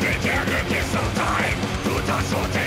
You. can't live time To touch